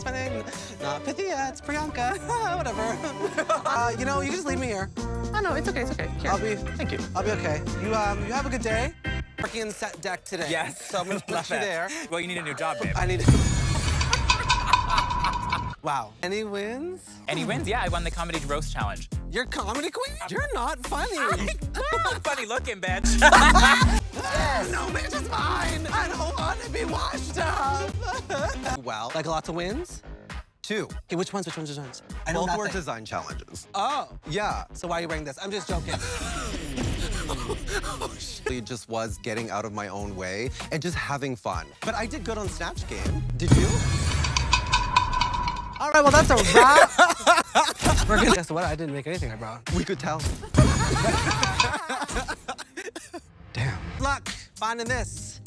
what's my name? Not Pythia, it's Priyanka. Whatever. uh, you know, you can just leave me here. Oh, no, it's okay, it's okay. Here. I'll be. Thank you. I'll be okay. You um, you have a good day. Working in set deck today. Yes. So I'm gonna put you there. Well, you need a new job, babe. I need. wow. Any wins? Any wins? Yeah, I won the comedy roast challenge. You're comedy queen. You're not funny. Funny looking, bitch. no, bitch, it's mine. I don't want to be washed up. well, like lots of wins. Two. Okay, which ones? Which ones? Which ones? I know Both were design challenges. Oh. Yeah. So why are you wearing this? I'm just joking. oh, It just was getting out of my own way and just having fun. But I did good on Snatch Game. Did you? All right, well, that's a wrap. We're gonna guess what? I didn't make anything I brought. We could tell. Damn. Luck finding this.